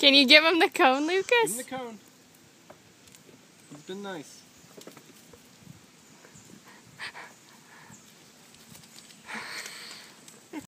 Can you give him the cone, Lucas? Give him the cone. He's been nice.